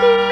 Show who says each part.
Speaker 1: see.